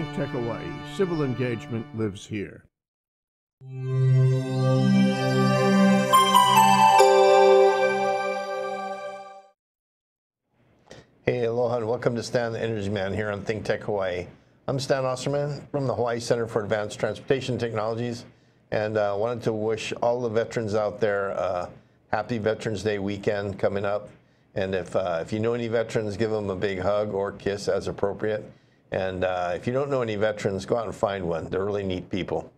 ThinkTech Hawaii. Civil engagement lives here. Hey, aloha, and welcome to Stan the Energy Man here on Think Tech Hawaii. I'm Stan Osserman from the Hawaii Center for Advanced Transportation Technologies, and uh, wanted to wish all the veterans out there uh, happy Veterans Day weekend coming up. And if, uh, if you know any veterans, give them a big hug or kiss as appropriate. And uh, if you don't know any veterans, go out and find one. They're really neat people.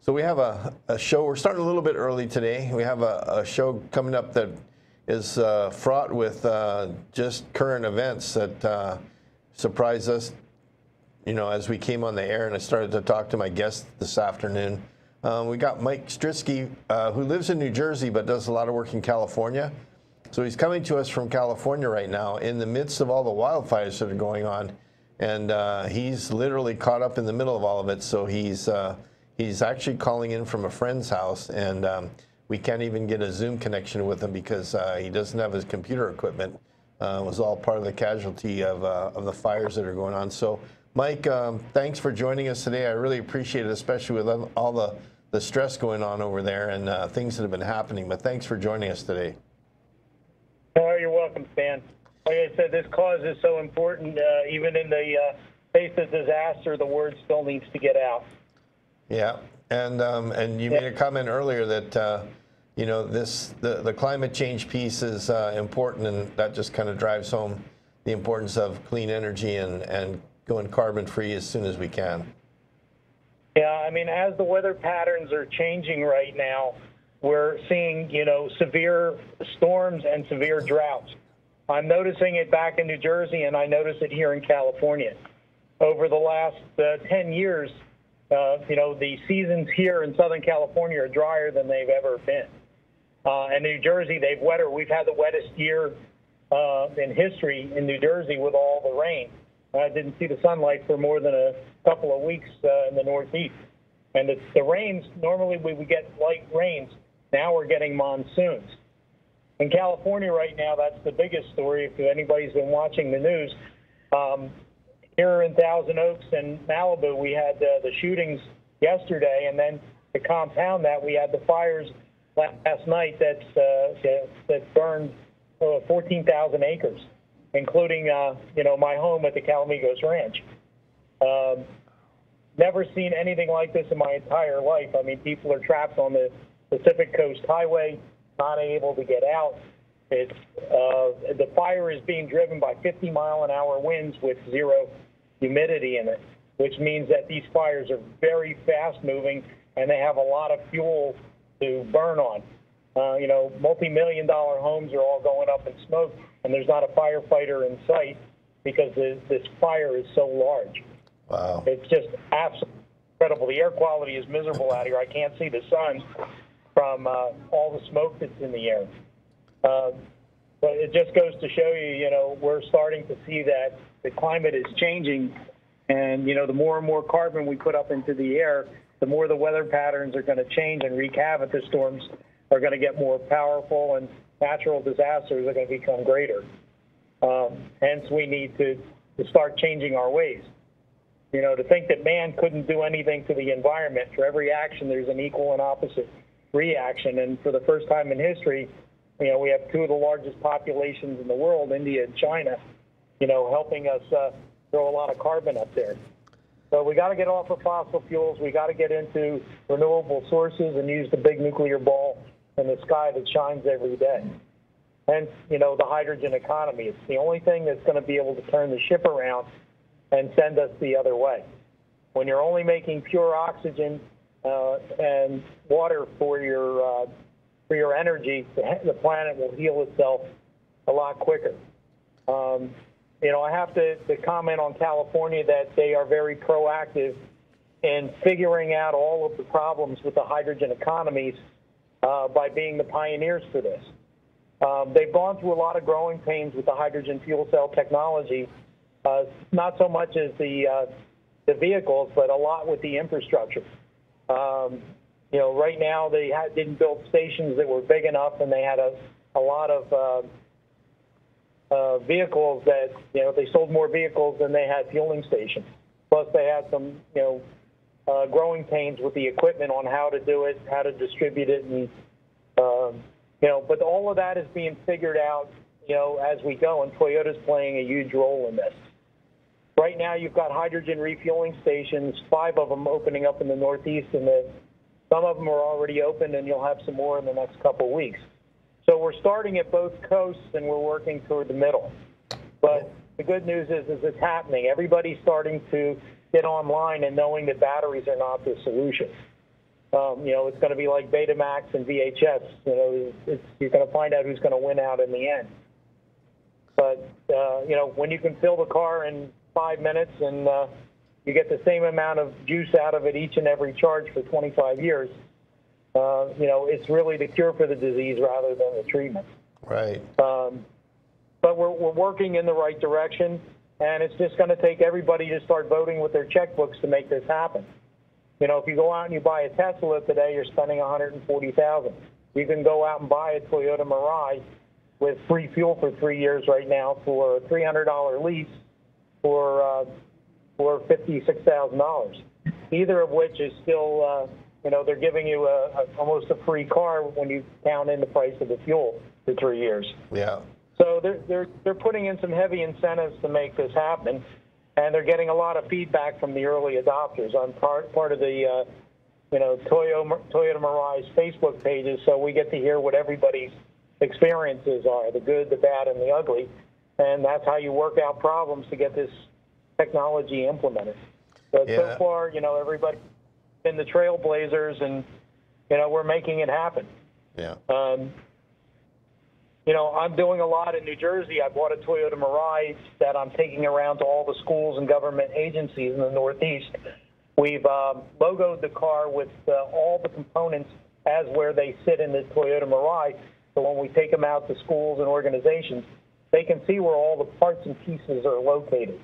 So we have a, a show. We're starting a little bit early today. We have a, a show coming up that is uh, fraught with uh, just current events that uh, surprise us. You know, as we came on the air and I started to talk to my guest this afternoon, um, we got Mike Strizki, uh, who lives in New Jersey but does a lot of work in California. So he's coming to us from California right now in the midst of all the wildfires that are going on. And uh, he's literally caught up in the middle of all of it. So he's, uh, he's actually calling in from a friend's house. And um, we can't even get a Zoom connection with him because uh, he doesn't have his computer equipment. Uh, it was all part of the casualty of, uh, of the fires that are going on. So Mike, um, thanks for joining us today. I really appreciate it, especially with all the, the stress going on over there and uh, things that have been happening. But thanks for joining us today. Oh, you're welcome, Stan. Like I said, this cause is so important. Uh, even in the uh, face of disaster, the word still needs to get out. Yeah, and um, and you yeah. made a comment earlier that uh, you know this the the climate change piece is uh, important, and that just kind of drives home the importance of clean energy and and going carbon free as soon as we can. Yeah, I mean, as the weather patterns are changing right now, we're seeing, you know, severe storms and severe droughts. I'm noticing it back in New Jersey, and I notice it here in California. Over the last uh, 10 years, uh, you know, the seasons here in Southern California are drier than they've ever been. Uh, in New Jersey, they've wetter. We've had the wettest year uh, in history in New Jersey with all the rain. I didn't see the sunlight for more than a couple of weeks uh, in the Northeast. And it's the rains, normally we would get light rains. Now we're getting monsoons. In California right now, that's the biggest story. If anybody's been watching the news, um, here in Thousand Oaks and Malibu, we had uh, the shootings yesterday, and then to compound that, we had the fires last night that's, uh, that burned uh, 14,000 acres including uh, you know my home at the Calamigos Ranch. Um, never seen anything like this in my entire life. I mean, people are trapped on the Pacific Coast Highway, not able to get out. It's uh, the fire is being driven by 50 mile an hour winds with zero humidity in it, which means that these fires are very fast moving and they have a lot of fuel to burn on. Uh, you know, multi-million dollar homes are all going up in smoke and there's not a firefighter in sight because the, this fire is so large. Wow. It's just absolutely incredible. The air quality is miserable out here. I can't see the sun from uh, all the smoke that's in the air. Uh, but it just goes to show you, you know, we're starting to see that the climate is changing. And, you know, the more and more carbon we put up into the air, the more the weather patterns are going to change and wreak havoc. The storms are going to get more powerful and natural disasters are going to become greater. Um, hence, we need to, to start changing our ways. You know, to think that man couldn't do anything to the environment, for every action, there's an equal and opposite reaction. And for the first time in history, you know, we have two of the largest populations in the world, India and China, you know, helping us uh, throw a lot of carbon up there. So we got to get off of fossil fuels. We got to get into renewable sources and use the big nuclear ball in the sky that shines every day. Hence, you know, the hydrogen economy. It's the only thing that's going to be able to turn the ship around and send us the other way. When you're only making pure oxygen and water for your uh, for your energy, the, the, planet will heal itself a lot quicker. Um, you know, I have to, to comment on California that they are very proactive in figuring out all of the problems with the hydrogen economies uh, by being the pioneers for this. Um, they've gone through a lot of growing pains with the hydrogen fuel cell technology, uh, not so much as the uh, the vehicles, but a lot with the infrastructure. Um, you know, right now they had, didn't build stations that were big enough, and they had a a lot of uh, uh, vehicles that you know they sold more vehicles than they had fueling stations. Plus, they had some, you know, uh, growing pains with the equipment on how to do it, how to distribute it, and um, you know, but all of that is being figured out, you know, as we go, and Toyota's playing a huge role in this. Right now, you've got hydrogen refueling stations, five of them opening up in the Northeast, and the, some of them are already open, and you'll have some more in the next couple of weeks. So we're starting at both coasts, and we're working toward the middle. But the good news is, is it's happening. Everybody's starting to get online and knowing that batteries are not the solution. Um, you know, it's going to be like Betamax and VHS. You know, it's, you're going to find out who's going to win out in the end. But uh, you know, when you can fill the car in five minutes and uh, you get the same amount of juice out of it each and every charge for 25 years, uh, you know, it's really the cure for the disease rather than the treatment. Right. Um, but we're, we're working in the right direction, and it's just going to take everybody to start voting with their checkbooks to make this happen. You know, if you go out and you buy a Tesla today, you're spending 140,000. You can go out and buy a Toyota Mirai with free fuel for three years right now for a $300 lease for uh, for $56,000. Either of which is still, uh, you know, they're giving you a, a, almost a free car when you count in the price of the fuel for three years. Yeah. So they're they're they're putting in some heavy incentives to make this happen, and they're getting a lot of feedback from the early adopters. I'm part part of the uh, you know Toyota Toyota Mirai's Facebook pages, so we get to hear what everybody's experiences are, the good, the bad, and the ugly, and that's how you work out problems to get this technology implemented. But so far, you know, everybody's been the trailblazers, and you know we're making it happen. Yeah. Um, you know, I'm doing a lot in New Jersey. I bought a Toyota Mirai that I'm taking around to all the schools and government agencies in the Northeast. We've um, logoed the car with uh, all the components as where they sit in the Toyota Mirai. So when we take them out to schools and organizations, they can see where all the parts and pieces are located.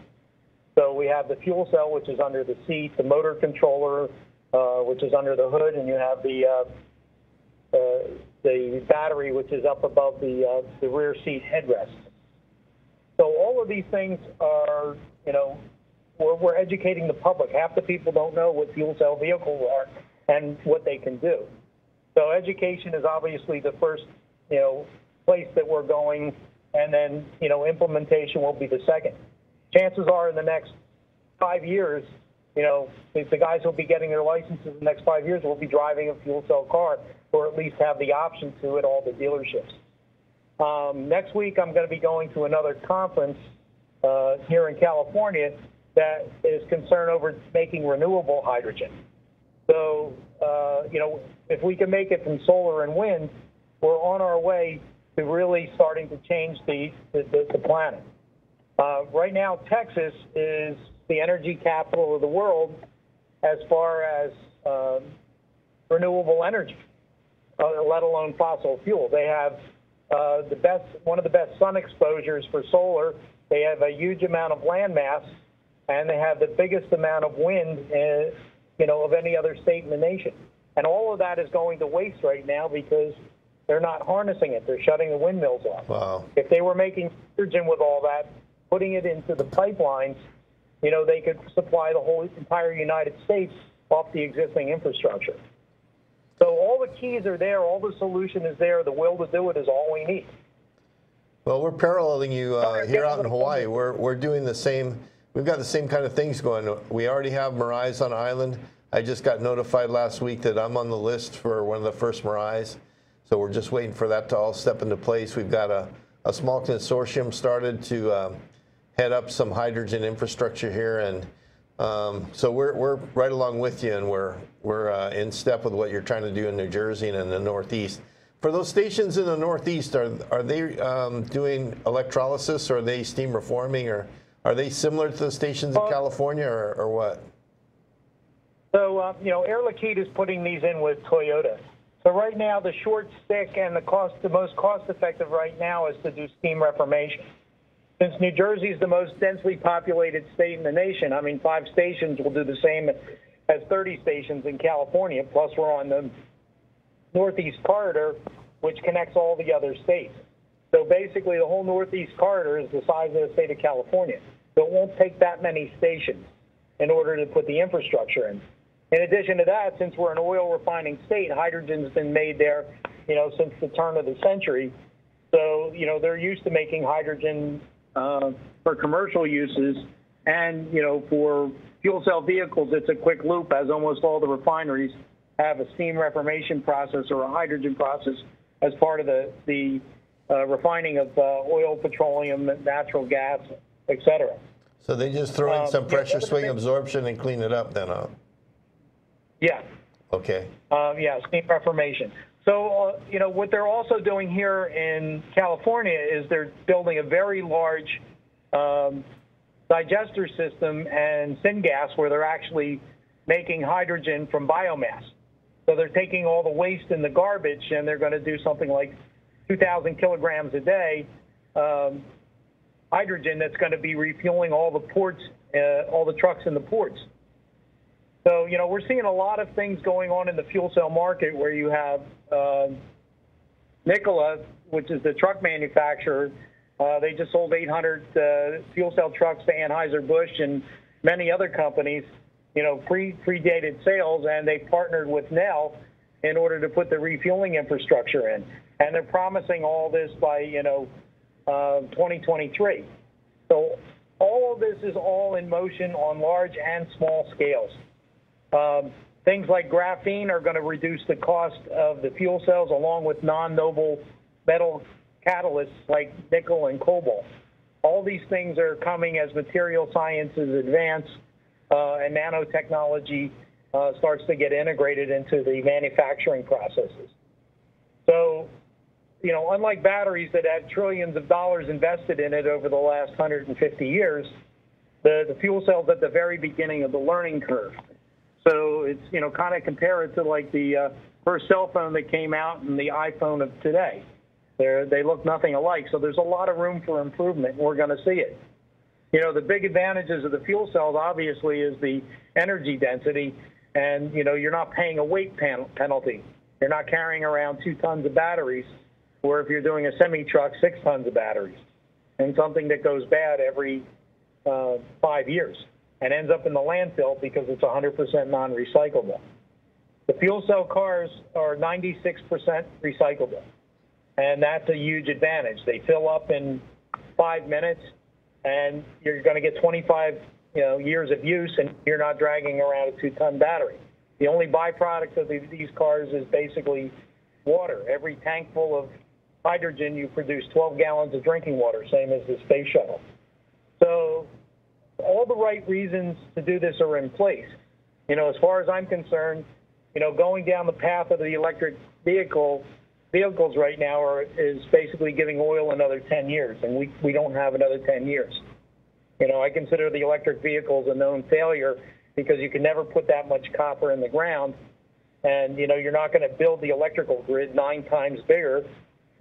So we have the fuel cell, which is under the seat, the motor controller, uh, which is under the hood, and you have the uh, uh, the battery, which is up above the uh, the rear seat headrest. So all of these things are, you know, we're, we're educating the public. Half the people don't know what fuel cell vehicles are and what they can do. So education is obviously the first, you know, place that we're going, and then you know implementation will be the second. Chances are in the next five years, you know, the, guys who'll be getting their licenses in the next five years will be driving a fuel cell car, or at least have the option to at all the dealerships. Um, next week, I'm going to be going to another conference uh, here in California that is concerned over making renewable hydrogen. So, uh, you know, if we can make it from solar and wind, we're on our way to really starting to change the, the, the, planet. Uh, right now, Texas is the energy capital of the world as far as um, renewable energy, uh, let alone fossil fuel. They have uh, the best, one of the best sun exposures for solar. They have a huge amount of land mass, and they have the biggest amount of wind, uh, you know, of any other state in the nation. And all of that is going to waste right now because they're not harnessing it. They're shutting the windmills off. Wow. If they were making hydrogen with all that, putting it into the pipelines, you know, they could supply the whole entire United States off the existing infrastructure. So all the keys are there, all the solution is there, the will to do it is all we need. Well, we're paralleling you uh, here out in. Hawaii. We're, we're doing the same, we've got the same kind of things going. We already have Mirais on island. I just got notified last week that I'm on the list for one of the first Mirais. So we're just waiting for that to all step into place. We've got a, a small consortium started to um, head up some hydrogen infrastructure here. And um, so we're, we're right along with you and we're, we're uh, in step with what you're trying to do in New Jersey and in the Northeast. For those stations in the Northeast, are, are they um, doing electrolysis or are they steam reforming or are they similar to the stations in Uh, California or, or what? So, uh, you know, Air Liquide is putting these in with Toyota. So right now, the short stick and the cost, the most cost-effective right now is to do steam reformation. Since New Jersey is the most densely populated state in the nation, I mean, five stations will do the same as 30 stations in California. Plus, we're on the Northeast Corridor, which connects all the other states. So basically, the whole Northeast Corridor is the size of the state of California. So it won't take that many stations. in order to put the infrastructure in. In addition to that, since we're an oil refining state, hydrogen's been made there, you know, since the turn of the century. So, you know, they're used to making hydrogen uh, for commercial uses, and you know, for fuel cell vehicles, it's a quick loop, as almost all the refineries have a steam reformation process or a hydrogen process as part of the the uh, refining of uh, oil, petroleum, natural gas, et cetera. So they just throw in Um, some yeah, pressure other swing adsorption and clean it up then, huh? Yeah. Okay. Um, yeah, steam reformation. So, uh, you know, what they're also doing here in California is they're building a very large um, digester system and syngas where they're actually making hydrogen from biomass. So they're taking all the waste and the garbage and they're going to do something like 2,000 kilograms a day um, hydrogen that's going to be refueling all the ports, uh, all the trucks in the ports. So, you know, we're seeing a lot of things going on in the fuel cell market where you have uh, Nikola, which is the truck manufacturer. Uh, they just sold 800 uh, fuel cell trucks to Anheuser-Busch and many other companies, you know, pre predated sales, and they partnered with Nel in order to put the refueling infrastructure in. And they're promising all this by, you know, uh, 2023. So all of this is all in motion on large and small scales. Um, things like graphene are going to reduce the cost of the fuel cells along with non-noble metal catalysts like nickel and cobalt. All these things are coming as material sciences advance uh, and nanotechnology uh, starts to get integrated into the manufacturing processes. So, you know, unlike batteries that had trillions of dollars invested in it over the last 150 years, the, the fuel cell's at the very beginning of the learning curve. So it's, you know, kind of compare it to like the uh, first cell phone that came out and the iPhone of today. They're, they look nothing alike. So there's a lot of room for improvement, and we're going to see it. You know, the big advantages of the fuel cells obviously is the energy density, and, you know, you're not paying a weight pen- penalty. You're not carrying around two tons of batteries, or if you're doing a semi truck, six tons of batteries, and something that goes bad every uh, five years and ends up in the landfill because it's 100% non-recyclable. The fuel cell cars are 96% recyclable, and that's a huge advantage. They fill up in five minutes, and you're going to get 25 you know, years of use, and you're not dragging around a two-ton battery. The only byproduct of the- these cars is basically water. Every tank full of hydrogen, you produce 12 gallons of drinking water, same as the space shuttle. So all the right reasons to do this are in place. You know, as far as I'm concerned, you know, going down the path of the electric vehicle vehicles right now are is basically giving oil another 10 years, and we we don't have another 10 years. You know, I consider the electric vehicles a known failure because you can never put that much copper in the ground, and you know you're not going to build the electrical grid nine times bigger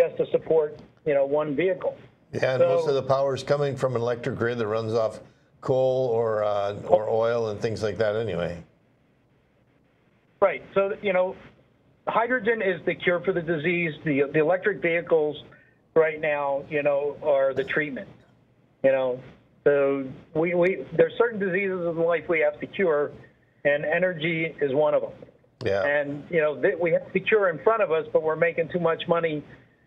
just to support you know one vehicle. Yeah, and So- most of the power is coming from an electric grid that runs off coal or uh, or oil and things like that anyway. Right. So, you know, hydrogen is the cure for the disease. The, the electric vehicles right now, you know, are the treatment. You know, so we, we there's certain diseases in life we have to cure, and energy is one of them. Yeah. And you know, th- we have to cure in front of us, but we're making too much money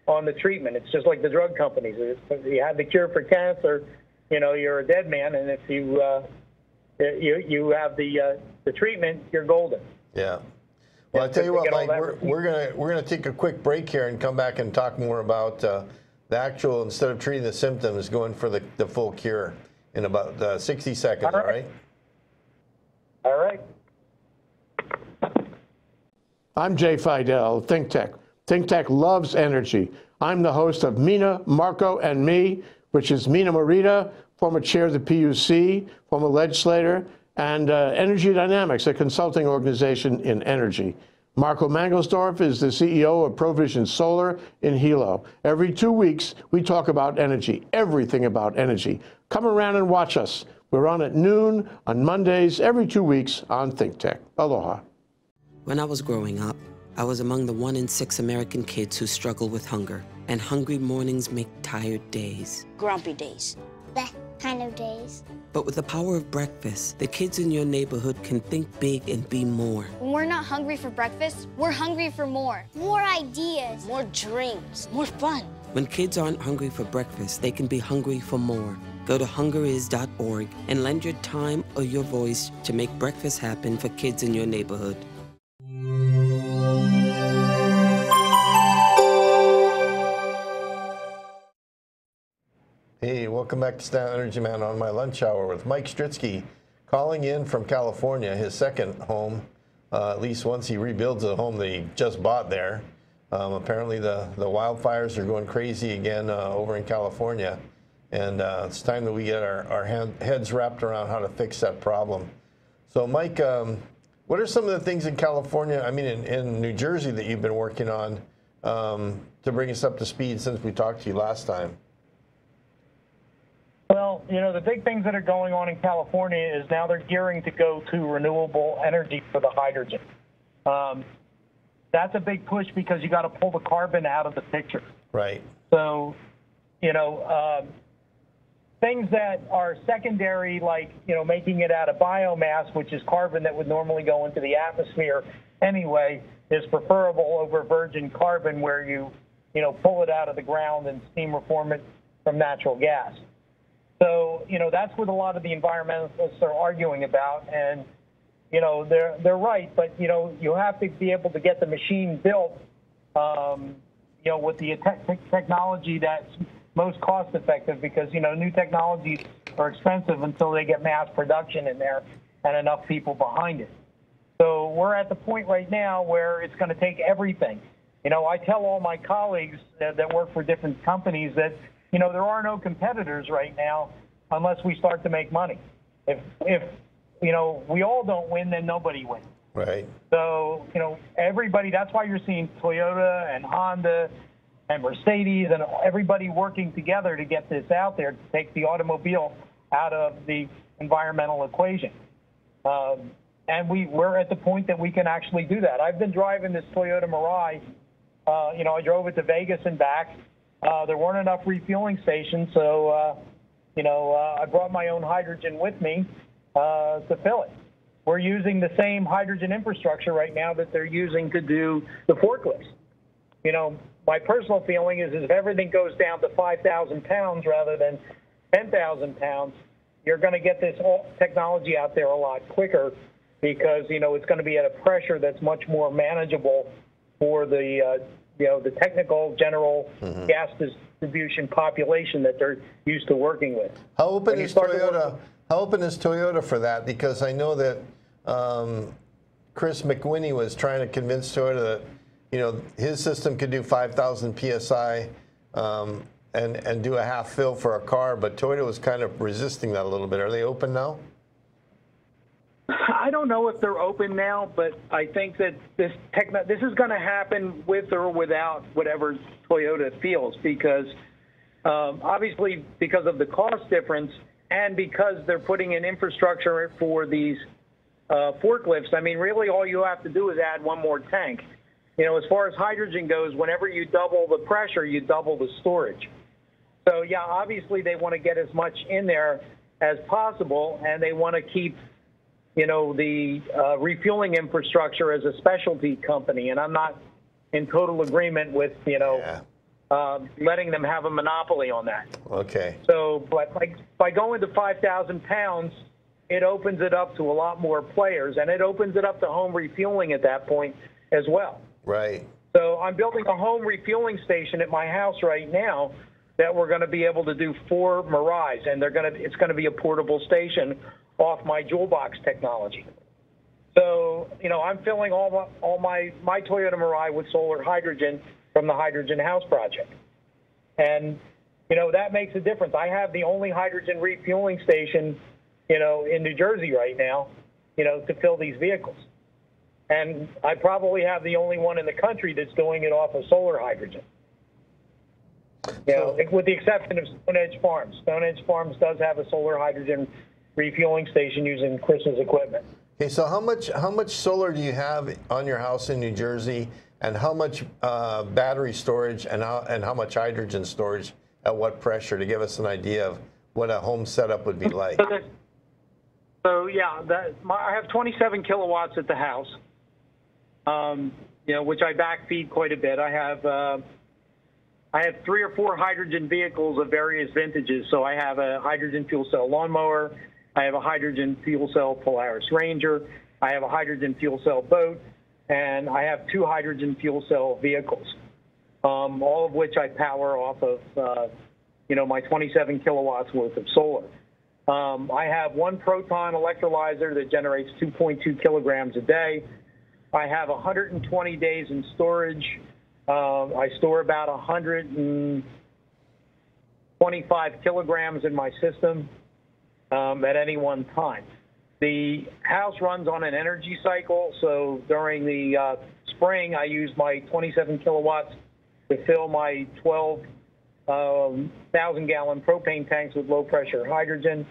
on the treatment. It's just like the drug companies. If you have the cure for cancer, you know, you're a dead man, and if you uh, you you have the uh, the treatment, you're golden. Yeah. Well, I Yeah, tell you what, Mike, we're, we're gonna we're gonna take a quick break here and come back and talk more about uh, the actual instead of treating the symptoms, going for the, the full cure in about uh, 60 seconds. All All right. right. All right. I'm Jay Fidel, Think Tech. Think Tech loves energy. I'm the host of Mina, Marco, and Me, which is Mina Morita, former chair of the PUC, former legislator, and uh, Energy Dynamics, a consulting organization in energy. Marco Mangelsdorf is the CEO of Provision Solar in Hilo. Every two weeks, we talk about energy, everything about energy. Come around and watch us. We're on at noon on Mondays, every two weeks on Think Tech. Aloha. When I was growing up, I was among the one in six American kids who struggle with hunger, and hungry mornings make tired days. grumpy days. best kind of days. But with the power of breakfast, the kids in your neighborhood can think big and be more. When we're not hungry for breakfast, we're hungry for more. More ideas. More dreams. More fun. When kids aren't hungry for breakfast, they can be hungry for more. Go to hungeris.org and lend your time or your voice to make breakfast happen for kids in your neighborhood. Welcome back to Stan Energy Man on my lunch hour with Mike Strizki, calling in from California, his second home. Uh, at least once he rebuilds a home that he just bought there. Um, apparently, the, the wildfires are going crazy again uh, over in California, and uh, it's time that we get our, our hand, heads wrapped around how to fix that problem. So, Mike, um, what are some of the things in California, I mean, in, in New Jersey, that you've been working on um, to bring us up to speed since we talked to you last time? You know, the big things that are going on in California is now they're gearing to go to renewable energy for the hydrogen. Um, that's a big push because you got to pull the carbon out of the picture. Right. So, you know, um, things that are secondary, like, you know, making it out of biomass, which is carbon that would normally go into the atmosphere anyway, is preferable over virgin carbon where you, you know, pull it out of the ground and steam reform it from natural gas. So, you know, that's what a lot of the environmentalists are arguing about. And, you know, they're, they're right, but, you know, you have to be able to get the machine built, um, you know, with the te- technology that's most cost effective because, you know, new technologies are expensive until they get mass production in there and enough people behind it. So we're at the point right now where it's going to take everything. You know, I tell all my colleagues that, that work for different companies that you know, there are no competitors right now unless we start to make money. If if you know we all don't win, then nobody wins. Right. So you know everybody. That's why you're seeing Toyota and Honda and Mercedes and everybody working together to get this out there to take the automobile out of the environmental equation. Um, and we we're at the point that we can actually do that. I've been driving this Toyota Mirai. Uh, you know, I drove it to Vegas and back uh, there weren't enough refueling stations, so uh, you know uh, I brought my own hydrogen with me uh, to fill it. We're using the same hydrogen infrastructure right now that they're using to do the forklifts. You know, my personal feeling is, is if everything goes down to 5,000 pounds rather than 10,000 pounds, you're going to get this technology out there a lot quicker because you know it's going to be at a pressure that's much more manageable for the uh, you know the technical general mm-hmm. gas distribution population that they're used to working with. How open is Toyota? How open is Toyota for that? Because I know that um, Chris McWhinney was trying to convince Toyota that you know his system could do 5,000 psi. Um, and, and do a half fill for a car, but Toyota was kind of resisting that a little bit. Are they open now? I don't know if they're open now, but I think that this techno- this is going to happen with or without whatever Toyota feels, because um, obviously because of the cost difference and because they're putting in infrastructure for these uh, forklifts. I mean, really, all you have to do is add one more tank. You know, as far as hydrogen goes, whenever you double the pressure, you double the storage. So yeah, obviously they want to get as much in there as possible, and they want to keep you know, the uh, refueling infrastructure as a specialty company, and I'm not in total agreement with, you know, yeah. uh, letting them have a monopoly on that. Okay. So, but by, by going to 5,000 pounds, it opens it up to a lot more players, and it opens it up to home refueling at that point as well. Right. So I'm building a home refueling station at my house right now that we're going to be able to do four Mirais, and they're going to it's going to be a portable station off my Joulebox technology. So, you know, I'm filling all my, all my, my Toyota Mirai with solar hydrogen from the Hydrogen House project. And, you know, that makes a difference. I have the only hydrogen refueling station, you know, in New Jersey right now, you know, to fill these vehicles. And I probably have the only one in the country that's doing it off of solar hydrogen. You know, with the exception of Stone Edge Farms. Stone Edge Farms does have a solar hydrogen refueling station using Chris's equipment. Okay, so how much how much solar do you have on your house in New Jersey, and how much uh, battery storage, and how and how much hydrogen storage at what pressure to give us an idea of what a home setup would be like. So, so yeah, that, my, I have 27 kilowatts at the house. Um, you know, which I backfeed quite a bit. I have uh, I have three or four hydrogen vehicles of various vintages. So I have a hydrogen fuel cell lawnmower. I have a hydrogen fuel cell Polaris Ranger. I have a hydrogen fuel cell boat, and I have two hydrogen fuel cell vehicles, um, all of which I power off of, uh, you know, my 27 kilowatts worth of solar. Um, I have one proton electrolyzer that generates 2.2 kilograms a day. I have 120 days in storage. Uh, I store about 125 kilograms in my system um, at any one time. The house runs on an energy cycle, so during the uh, spring, I use my 27 kilowatts to fill my 12,000 um, gallon propane tanks with low pressure hydrogen.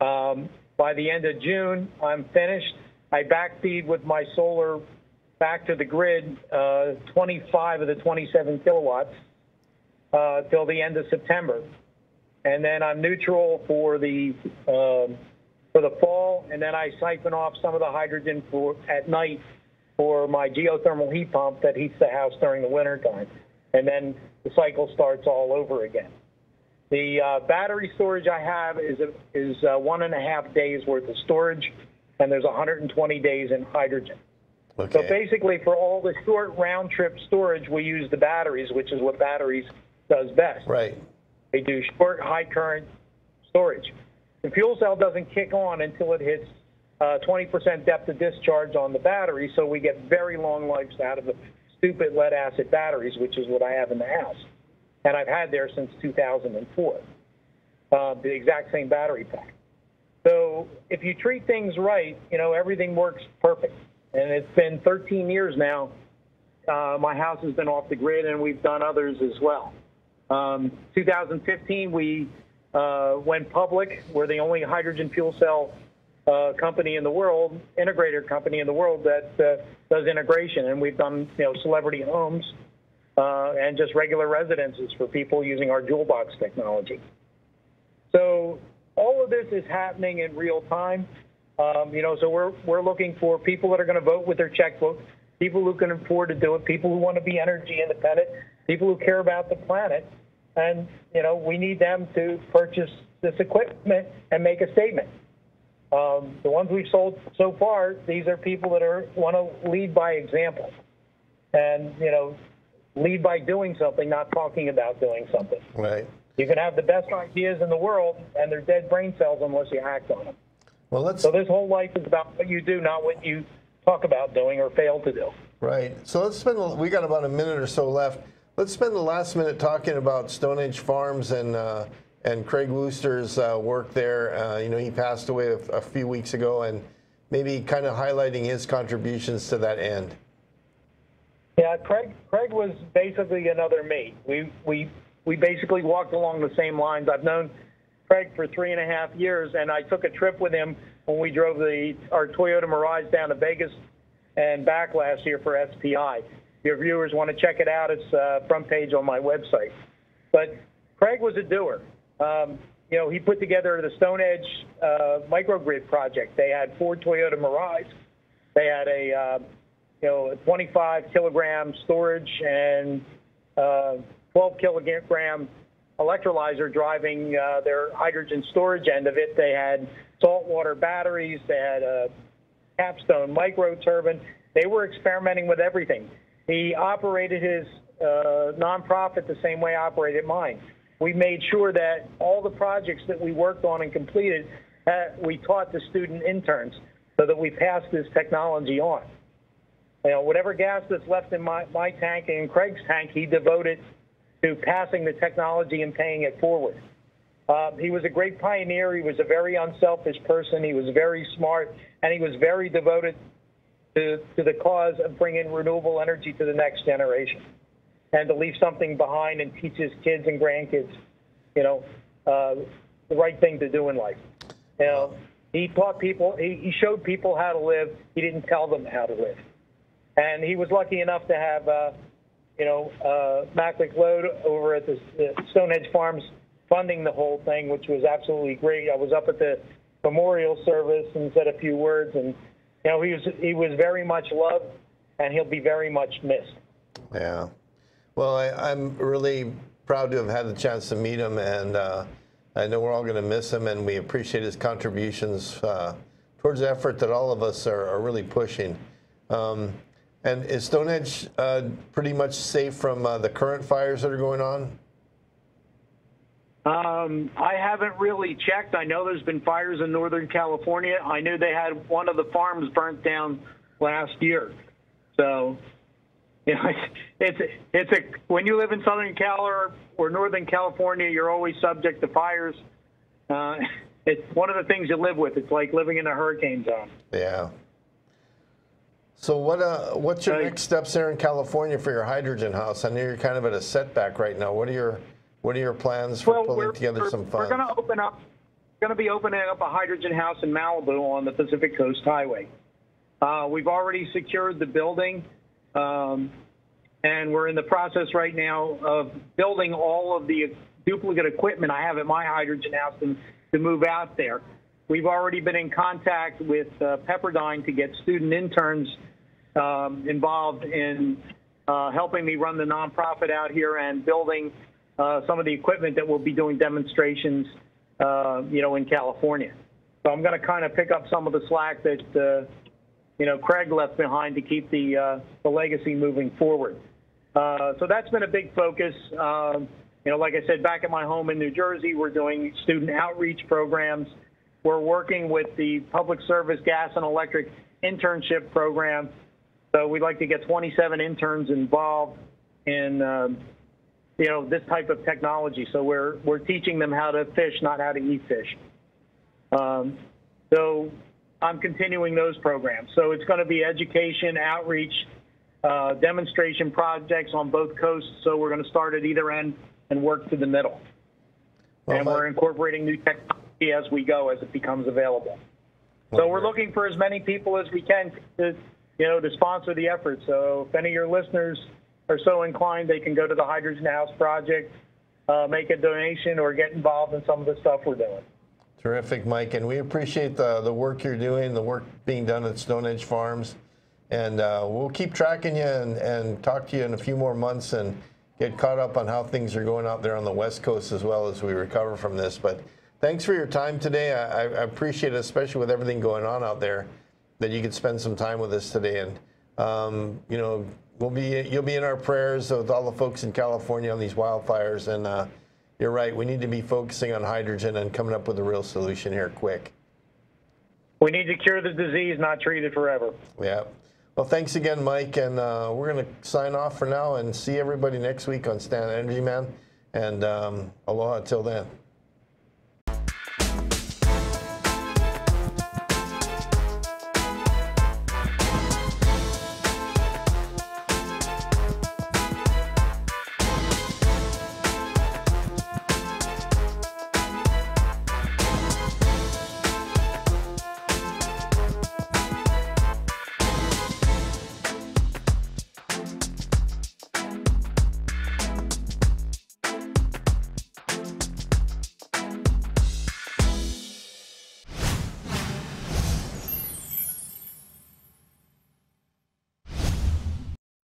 Um, by the end of June, I'm finished. I backfeed with my solar back to the grid uh, 25 of the 27 kilowatts uh, till the end of September. And then I'm neutral for the um, for the fall, and then I siphon off some of the hydrogen for at night for my geothermal heat pump that heats the house during the winter time. And then the cycle starts all over again. The uh, battery storage I have is a, is uh, one and a half days worth of storage, and there's 120 days in hydrogen. Okay. So basically, for all the short round trip storage, we use the batteries, which is what batteries does best. Right. They do short, high current storage. The fuel cell doesn't kick on until it hits uh, 20% depth of discharge on the battery, so we get very long lives out of the stupid lead acid batteries, which is what I have in the house. And I've had there since 2004, uh, the exact same battery pack. So if you treat things right, you know, everything works perfect. And it's been 13 years now. Uh, my house has been off the grid, and we've done others as well. Um, 2015, we uh, went public. We're the only hydrogen fuel cell uh, company in the world, integrator company in the world that uh, does integration, and we've done you know celebrity homes uh, and just regular residences for people using our Joule Box technology. So all of this is happening in real time. Um, you know, so we're we're looking for people that are going to vote with their checkbook, people who can afford to do it, people who want to be energy independent, people who care about the planet, and you know, we need them to purchase this equipment and make a statement. Um, the ones we've sold so far, these are people that are want to lead by example, and you know, lead by doing something, not talking about doing something. Right. You can have the best ideas in the world, and they're dead brain cells unless you act on them. Well, let's So this whole life is about what you do, not what you talk about doing or fail to do. right. So let's spend. We got about a minute or so left. Let's spend the last minute talking about Stone Edge Farms and uh, and Craig Wooster's uh, work there. Uh, you know, he passed away a, a few weeks ago, and maybe kind of highlighting his contributions to that end. Yeah, Craig. Craig was basically another me. We we we basically walked along the same lines. I've known Craig for three and a half years, and I took a trip with him when we drove the our Toyota Mirai down to Vegas and back last year for SPI. Your viewers want to check it out, it's uh, front page on my website. But Craig was a doer. Um, you know, he put together the Stone Edge uh, microgrid project. They had four Toyota Mirais. They had a uh, you know 25 kilogram storage and uh, 12 kilogram electrolyzer driving uh, their hydrogen storage end of it. They had saltwater batteries. They had a capstone micro turbine. They were experimenting with everything. He operated his uh, nonprofit the same way I operated mine. We made sure that all the projects that we worked on and completed, uh, we taught the student interns so that we passed this technology on. You know, whatever gas that's left in my, my tank and in Craig's tank, he devoted to passing the technology and paying it forward. Um, he was a great pioneer. He was a very unselfish person. He was very smart, and he was very devoted to, to the cause of bringing renewable energy to the next generation and to leave something behind and teach his kids and grandkids, you know, uh, the right thing to do in life. You know, he taught people, he, he showed people how to live. He didn't tell them how to live. And he was lucky enough to have, uh, you know, uh, Mac McQuown over at the, the Stone Edge Farms funding the whole thing, which was absolutely great. I was up at the memorial service and said a few words, and you know he was he was very much loved, and he'll be very much missed. Yeah. Well, I, I'm really proud to have had the chance to meet him, and uh, I know we're all going to miss him, and we appreciate his contributions uh, towards the effort that all of us are, are really pushing. Um, and is Stone Edge uh, pretty much safe from uh, the current fires that are going on? Um, I haven't really checked. I know there's been fires in Northern California. I knew they had one of the farms burnt down last year. So, you know, it's it's, it's a when you live in Southern Cal or, or Northern California, you're always subject to fires. Uh, it's one of the things you live with. It's like living in a hurricane zone. Yeah. So what uh, what's your Right. next steps there in California for your hydrogen house? I know you're kind of at a setback right now. What are your what are your plans for pulling together some funds? we're going to open up, going to be opening up a hydrogen house in Malibu on the Pacific Coast Highway. Uh, we've already secured the building, um, and we're in the process right now of building all of the duplicate equipment I have at my hydrogen house to, to move out there. We've already been in contact with uh, Pepperdine to get student interns um, involved in uh, helping me run the nonprofit out here and building some of the equipment that we'll be doing demonstrations, uh, you know, in California. So I'm going to kind of pick up some of the slack that, uh, you know, Craig left behind to keep the uh, the legacy moving forward. Uh, so that's been a big focus. Um, you know, like I said, back at my home in New Jersey, we're doing student outreach programs. We're working with the Public Service Gas and Electric Internship Program. So we'd like to get 27 interns involved in, um, you know, this type of technology. So we're we're teaching them how to fish, not how to eat fish. Um, so I'm continuing those programs. So it's going to be education, outreach, uh, demonstration projects on both coasts. So we're going to start at either end and work to the middle. Well, and we're incorporating new technology as we go, as it becomes available. So we're looking for as many people as we can to, you know, to sponsor the effort. So if any of your listeners are so inclined, they can go to the Hydrogen House Project, uh, make a donation, or get involved in some of the stuff we're doing. Terrific, Mike, and we appreciate the, the work you're doing, the work being done at Stone Edge Farms. And uh, we'll keep tracking you and, and talk to you in a few more months and get caught up on how things are going out there on the West Coast as well as we recover from this. But thanks for your time today. I, I appreciate it, especially with everything going on out there, that you could spend some time with us today. And, um, you know, we'll be, you'll be in our prayers with all the folks in California on these wildfires. And uh, you're right, we need to be focusing on hydrogen and coming up with a real solution here quick. We need to cure the disease, not treat it forever. Yeah. Well, thanks again, Mike. And uh, we're going to sign off for now and see everybody next week on Stand Energy Man. And um, aloha till then.